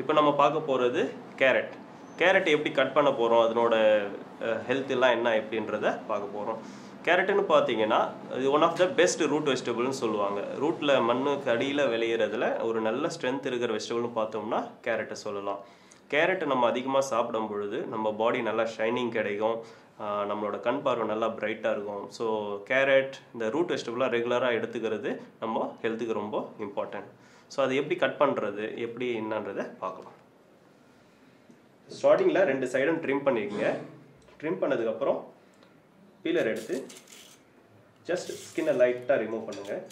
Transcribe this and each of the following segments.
இப்போ நம்ம பார்க்க போகிறது கேரட். கேரட் எப்படி கட் பண்ண போகிறோம் அதனோட ஹெல்த் எல்லாம் என்ன எப்படின்றத பார்க்க போகிறோம் கேரட்டுன்னு பார்த்தீங்கன்னா இது one of the best root வெஜிடபிள்னு சொல்லுவாங்க. ரூட்டில் மண்ணுக்கு அடியில் விளையிறதுல ஒரு நல்ல ஸ்ட்ரென்த் இருக்கிற வெஜிடபிள்னு பார்த்தோம்னா கேரட்டை சொல்லலாம். கேரட் நம்ம அதிகமாக சாப்பிடும் பொழுது நம்ம பாடி நல்லா ஷைனிங் கிடைக்கும். நம்மளோட கண் பார்வை நல்லா பிரைட்டாக இருக்கும். ஸோ கேரட் இந்த ரூட் வெஜிடபிளாக ரெகுலராக எடுத்துக்கிறது நம்ம ஹெல்த்துக்கு ரொம்ப இம்பார்ட்டன்ட் ஸோ அதை எப்படி கட் பண்ணுறது எப்படி என்னன்றதை பார்க்கலாம். ஸ்டார்டிங்கில் ரெண்டு சைடும் ட்ரிம் பண்ணிக்கோங்க ட்ரிம் பண்ணதுக்கப்புறம் பீலர் எடுத்து ஜஸ்ட் ஸ்கின்னை லைட்டாக ரிமூவ் பண்ணுங்கள்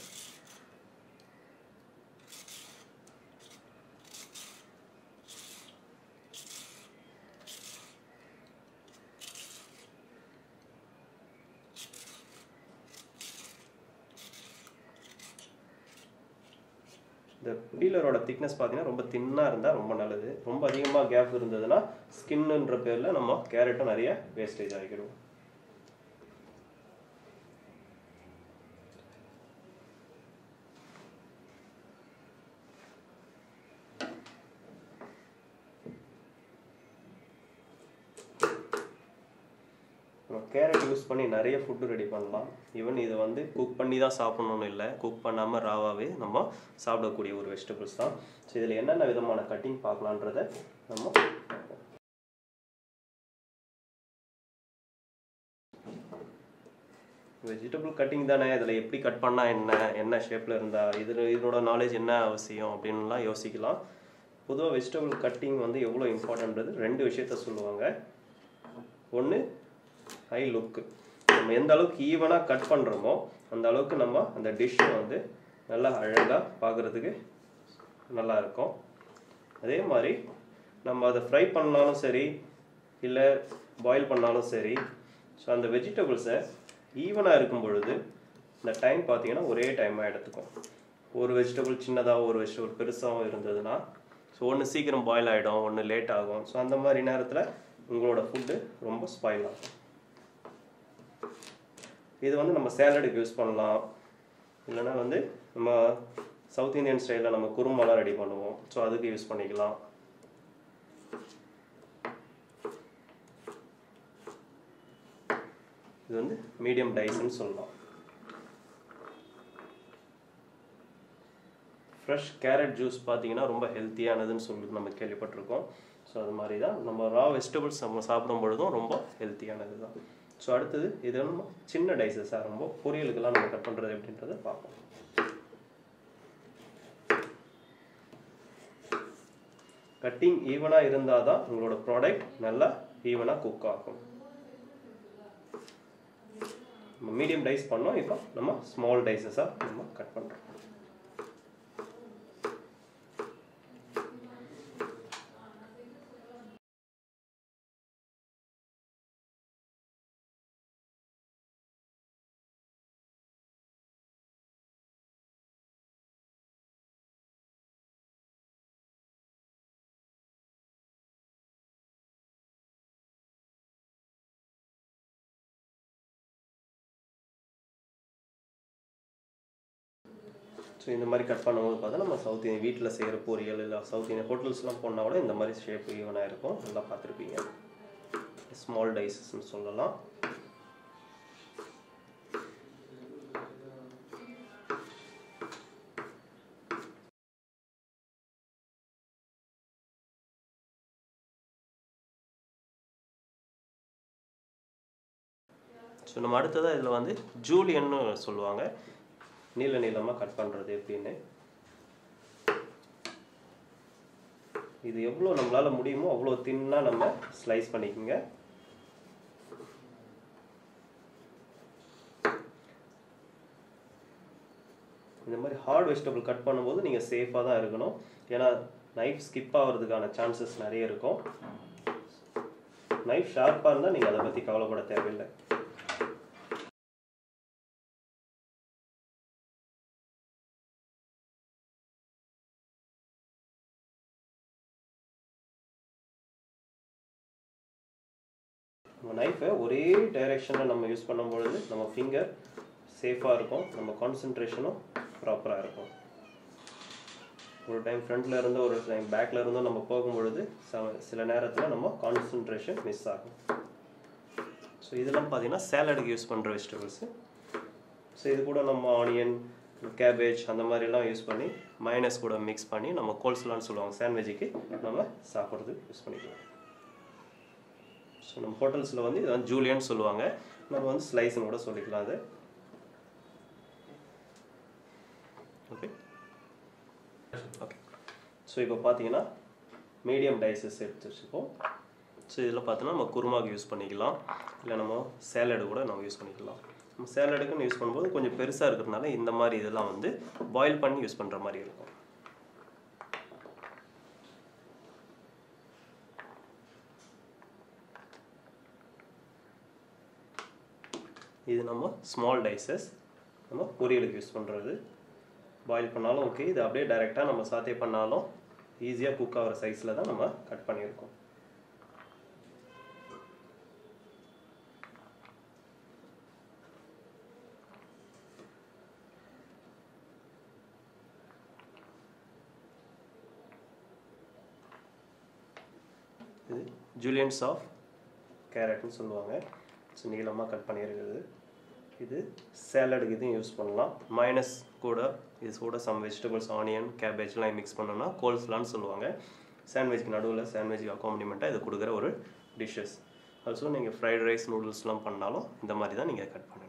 இந்த பீலரோட திக்னஸ் பார்த்தீங்கன்னா ரொம்ப தின்னாக இருந்தால் ரொம்ப நல்லது. ரொம்ப அதிகமாக கேப் இருந்ததுன்னா ஸ்கின்னுன்ற பேரில் நம்ம கேரட்டும் நிறைய வேஸ்டேஜ் ஆகிடுவோம் கேரட் யூஸ் பண்ணி நிறைய ஃபுட்டு ரெடி பண்ணலாம். ஈவன் இதை வந்து குக் பண்ணி தான் சாப்பிட்ணுன்னு இல்லை. குக் பண்ணாமல் ராவாகவே நம்ம சாப்பிடக்கூடிய ஒரு வெஜிடபிள்ஸ் தான். ஸோ இதில் என்னென்ன விதமான கட்டிங் பார்க்கலான்றத நம்ம வெஜிடபிள் கட்டிங் தானே? இதில் எப்படி கட் பண்ணால் என்ன? என்ன ஷேப்பில் இருந்தால் இதில் இதனோட நாலேஜ் என்ன அவசியம் அப்படின்லாம் யோசிக்கலாம். பொதுவாக வெஜிடபிள் கட்டிங் வந்து எவ்வளோ இம்பார்ட்டன்றது ரெண்டு விஷயத்த சொல்லுவாங்க. ஒன்று ஹை லுக்கு நம்ம எந்த அளவுக்கு ஈவனாக கட் பண்ணுறோமோ அந்த அளவுக்கு நம்ம அந்த டிஷ்ஷை வந்து நல்லா அழகாக பார்க்குறதுக்கு நல்லா இருக்கும். அதே மாதிரி நம்ம அதை ஃப்ரை பண்ணாலும் சரி இல்லை பாயில் பண்ணாலும் சரி ஸோ அந்த வெஜிடபிள்ஸை ஈவனாக இருக்கும் பொழுது இந்த டைம் பார்த்தீங்கன்னா ஒரே டைமாக எடுத்துக்கும். ஒரு வெஜிடபிள் சின்னதாக ஒரு வெஜிடபிள் பெருசாகவும் இருந்ததுன்னா ஸோ ஒன்று சீக்கிரம் பாயில் ஆகிடும் ஒன்று லேட் ஆகும். ஸோ அந்த மாதிரி நேரத்தில் உங்களோட ஃபுட்டு ரொம்ப ஸ்பாயில் ஆகும். இது வந்து நம்ம சேலடுக்கு யூஸ் பண்ணலாம். இல்லைன்னா வந்து நம்ம சவுத் இந்தியன் ஸ்டைலில் நம்ம குருமாலாம் ரெடி பண்ணுவோம். ஸோ அதுக்கு யூஸ் பண்ணிக்கலாம். இது வந்து மீடியம் டைஸ்ன்னு சொல்லலாம். ஃப்ரெஷ் கேரட் ஜூஸ் பார்த்தீங்கன்னா ரொம்ப ஹெல்த்தியானதுன்னு சொல்லி நம்ம கேள்விப்பட்டிருக்கோம். ஸோ அது மாதிரி தான் நம்ம ரா வெஜிடபிள்ஸ் நம்ம சாப்பிடும் பொழுதும் ரொம்ப ஹெல்த்தியானது தான் ஸோ அடுத்தது இது நம்ம சின்ன டைசஸாக ரொம்ப பொரியலுக்கெல்லாம் நம்ம கட் பண்ணுறது அப்படின்றத பார்ப்போம். கட்டிங் ஈவனாக இருந்தால் தான் உங்களோட ப்ராடக்ட் நல்லா ஈவனாக குக் ஆகும். நம்ம மீடியம் டைஸ் பண்ணோம். இப்போ நம்ம ஸ்மால் டைசஸாக நம்ம கட் பண்ணுறோம் ஸோ இந்த மாதிரி கட் பண்ணும்போது பார்த்தா நம்ம சவுத் இந்தியன் வீட்டில் செய்கிற பொரியல் இல்லை சவுத் இந்தியன் ஹோட்டல்ஸ்லாம் போனால் கூட இந்த மாதிரி ஷேப் ஈவனாக இருக்கும். நல்லா பார்த்துருப்பீங்க. ஸ்மால் டைசஸ்ன்னு சொல்லலாம். ஸோ நம்ம அடுத்ததாக இதில் வந்து ஜூலியன்னு சொல்லுவாங்க. நீள நீளமாக கட் பண்ணுறது எப்படின்னு. இது எவ்வளோ நம்மளால் முடியுமோ அவ்வளோ தின்னாக நம்ம ஸ்லைஸ் பண்ணிக்கோங்க. இந்த மாதிரி ஹார்ட் வெஜிடபிள் கட் பண்ணும்போது நீங்கள் சேஃபாக தான் இருக்கணும். ஏன்னா நைஃப் ஸ்கிப் ஆகிறதுக்கான சான்சஸ் நிறைய இருக்கும். நைஃப் ஷார்ப்பாக இருந்தால் நீங்கள் அதை பற்றி கவலைப்பட தேவையில்லை. நம்ம நைஃபை ஒரே டைரெக்ஷனில் நம்ம யூஸ் பண்ணும்பொழுது நம்ம ஃபிங்கர் சேஃபாக இருக்கும். நம்ம கான்சன்ட்ரேஷனும் ப்ராப்பராக இருக்கும். ஒரு டைம் ஃப்ரண்ட்டில் இருந்து ஒரு டைம் பேக்கில் இருந்தும் நம்ம போகும்பொழுது ச- சில நேரத்தில் நம்ம கான்சன்ட்ரேஷன் மிஸ் ஆகும். ஸோ இதெல்லாம் பார்த்தீங்கன்னா சேலடுக்கு யூஸ் பண்ணுற வெஜிடபிள்ஸு ஸோ இது கூட நம்ம ஆனியன் கேபேஜ் அந்த மாதிரிலாம் யூஸ் பண்ணி மைனஸ் கூட மிக்ஸ் பண்ணி நம்ம கோல்ஸ்லான்னு சொல்லுவாங்க. சாண்ட்விஜுக்கு நம்ம சாப்பிட்றதுக்கு யூஸ் பண்ணிக்கலாம். ஸோ நம்ம ஹோட்டல்ஸில் வந்து இதான் ஜூலியன் சொல்லுவாங்க. நம்ம வந்து ஸ்லைஸ்னு கூட சொல்லிக்கலாம் அது ஓகே ஓகே ஸோ இப்போ பார்த்தீங்கன்னா மீடியம் டைசஸ் எடுத்து வச்சுப்போம். ஸோ இதில் பார்த்தீங்கன்னா நம்ம குருமாக்கு யூஸ் பண்ணிக்கலாம். இல்லை நம்ம சேலடு கூட நம்ம யூஸ் பண்ணிக்கலாம். நம்ம சேலடுக்குன்னு யூஸ் பண்ணும்போது கொஞ்சம் பெருசாக இருக்கிறதுனால இந்த மாதிரி இதெல்லாம் வந்து பாயில் பண்ணி யூஸ் பண்ணுற மாதிரி இருக்கும். இது நம்ம ஸ்மால் டைசஸ் நம்ம பொரியலுக்கு யூஸ் பண்ணுறது பாயில் பண்ணாலும் ஓகே இது அப்படியே டைரெக்டாக நம்ம சாத்தே பண்ணாலும் ஈஸியாக குக் ஆகிற சைஸில் தான் நம்ம கட் பண்ணியிருக்கோம். இது ஜூலியன்ஸ் ஆஃப் கேரட்னு சொல்லுவாங்க. ஸோ நீளமாக கட் பண்ணியிருக்கிறது. இது சேலடுக்கு இதையும் யூஸ் பண்ணலாம். மைனஸ் கூட இது கூட சம் வெஜிடபிள்ஸ் ஆனியன் கேபேஜ்லாம் மிக்ஸ் பண்ணோம்னா கோல்ஸ்லான்னு சொல்லுவாங்க. சாண்ட்விச்க்கு நடுவில் சாண்ட்விச்சுக்கு அக்காமடிமெண்ட்டாக இது கொடுக்குற ஒரு டிஷ்ஷஸ் ஆல்சோ நீங்கள் ஃப்ரைட் ரைஸ் நூடுல்ஸ்லாம் பண்ணாலும் இந்த மாதிரி தான் நீங்கள் கட் பண்ணணும்